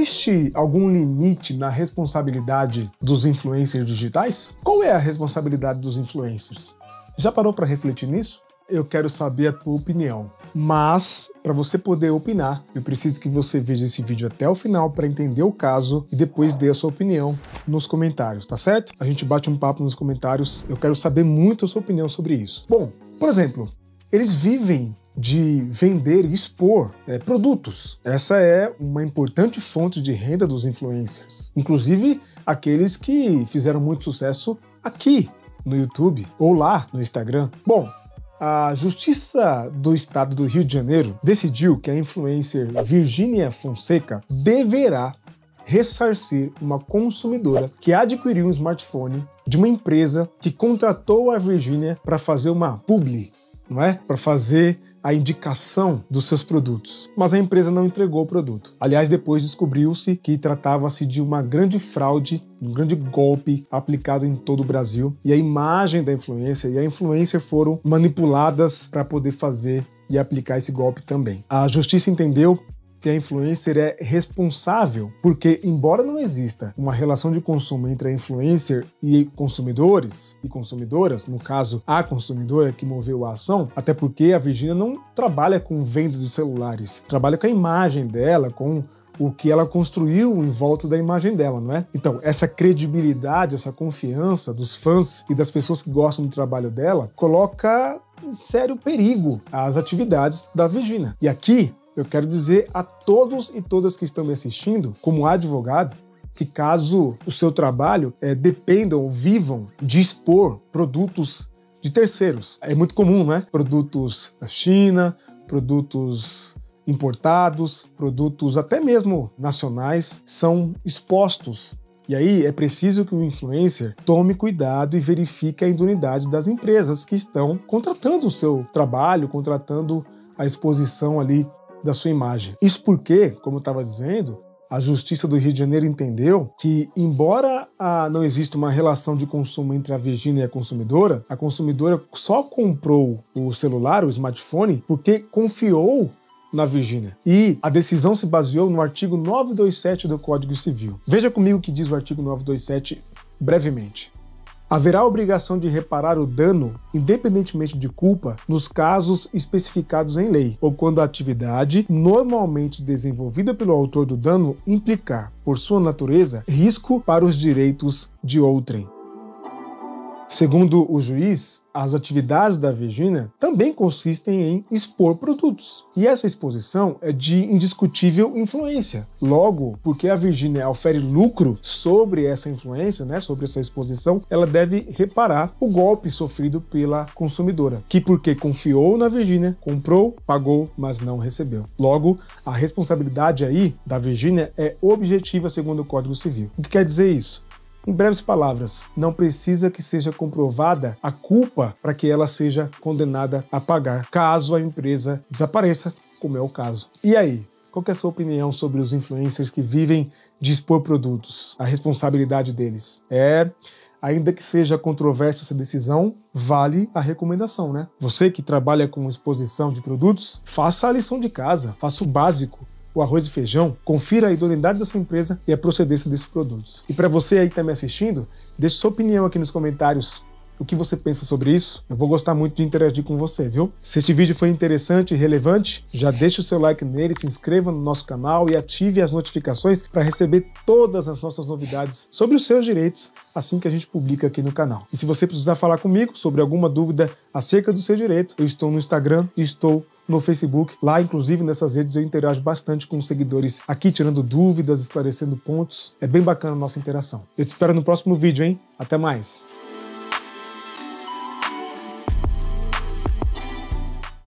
Existe algum limite na responsabilidade dos influencers digitais? Qual é a responsabilidade dos influencers? Já parou para refletir nisso? Eu quero saber a tua opinião. Mas, para você poder opinar, eu preciso que você veja esse vídeo até o final para entender o caso e depois dê a sua opinião nos comentários, tá certo? A gente bate um papo nos comentários, eu quero saber muito a sua opinião sobre isso. Bom, por exemplo, eles vivem de vender e expor é, produtos. Essa é uma importante fonte de renda dos influencers, inclusive aqueles que fizeram muito sucesso aqui no YouTube ou lá no Instagram. Bom, a Justiça do Estado do Rio de Janeiro decidiu que a influencer Virginia Fonseca deverá ressarcir uma consumidora que adquiriu um smartphone de uma empresa que contratou a Virginia para fazer uma publi, não é? Para fazer a indicação dos seus produtos, mas a empresa não entregou o produto. Aliás, depois descobriu-se que tratava-se de uma grande fraude, um grande golpe aplicado em todo o Brasil, e a imagem da influência e a influencer foram manipuladas para poder fazer e aplicar esse golpe também. A justiça entendeu que a influencer é responsável, porque embora não exista uma relação de consumo entre a influencer e consumidores e consumidoras, no caso a consumidora que moveu a ação, até porque a Virginia não trabalha com venda de celulares, trabalha com a imagem dela, com o que ela construiu em volta da imagem dela, não é? Então, essa credibilidade, essa confiança dos fãs e das pessoas que gostam do trabalho dela coloca em sério perigo as atividades da Virginia. E aqui eu quero dizer a todos e todas que estão me assistindo, como advogado, que caso o seu trabalho é, dependam ou vivam de expor produtos de terceiros. É muito comum, né? Produtos da China, produtos importados, produtos até mesmo nacionais são expostos. E aí é preciso que o influencer tome cuidado e verifique a idoneidade das empresas que estão contratando o seu trabalho, contratando a exposição ali da sua imagem. Isso porque, como eu estava dizendo, a Justiça do Rio de Janeiro entendeu que, embora a, não exista uma relação de consumo entre a Virgínia e a consumidora, a consumidora só comprou o celular, o smartphone, porque confiou na Virgínia. E a decisão se baseou no artigo 927 do Código Civil. Veja comigo o que diz o artigo 927 brevemente haverá obrigação de reparar o dano, independentemente de culpa, nos casos especificados em lei, ou quando a atividade normalmente desenvolvida pelo autor do dano implicar, por sua natureza, risco para os direitos de outrem. Segundo o juiz, as atividades da Virginia também consistem em expor produtos. E essa exposição é de indiscutível influência. Logo, porque a Virginia ofere lucro sobre essa influência, né, sobre essa exposição, ela deve reparar o golpe sofrido pela consumidora, que porque confiou na Virginia, comprou, pagou, mas não recebeu. Logo, a responsabilidade aí da Virginia é objetiva segundo o Código Civil. O que quer dizer isso? Em breves palavras, não precisa que seja comprovada a culpa para que ela seja condenada a pagar, caso a empresa desapareça, como é o caso. E aí? Qual é a sua opinião sobre os influencers que vivem de expor produtos? A responsabilidade deles? É ainda que seja controversa essa decisão, vale a recomendação, né? Você que trabalha com exposição de produtos, faça a lição de casa, faça o básico o arroz e feijão, confira a idoneidade dessa empresa e a procedência desses produtos. E para você aí que está me assistindo, deixe sua opinião aqui nos comentários o que você pensa sobre isso. Eu vou gostar muito de interagir com você, viu? Se este vídeo foi interessante e relevante, já deixe o seu like nele, se inscreva no nosso canal e ative as notificações para receber todas as nossas novidades sobre os seus direitos assim que a gente publica aqui no canal. E se você precisar falar comigo sobre alguma dúvida acerca do seu direito, eu estou no Instagram e estou no Facebook. Lá, inclusive, nessas redes eu interajo bastante com os seguidores aqui, tirando dúvidas, esclarecendo pontos. É bem bacana a nossa interação. Eu te espero no próximo vídeo, hein? Até mais!